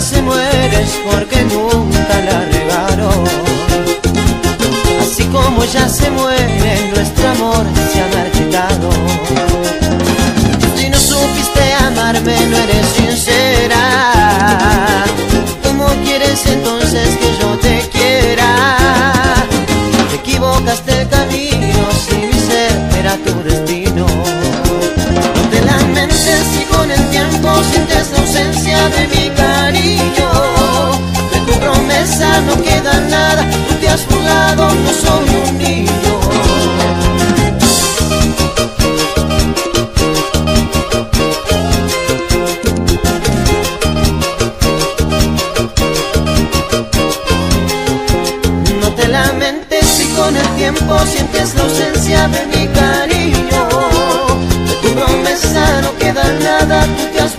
se muere es porque nunca la regaron. Así como ya se muere, nuestro amor se ha marchitado. Si no supiste amarme, no eres sincera. ¿Cómo quieres entonces que yo te quiera? Te equivocaste el camino, si mi ser era tu destino. No te lamentes si con el tiempo sientes la ausencia de mí. No soy un niño. No te lamentes si con el tiempo sientes la ausencia de mi cariño. De tu promesa no queda nada, tú te has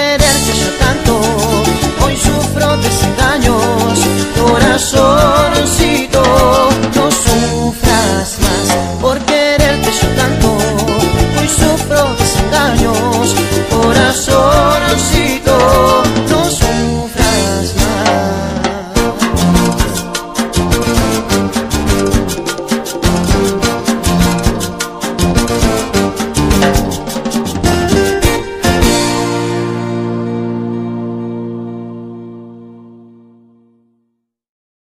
quererte yo tanto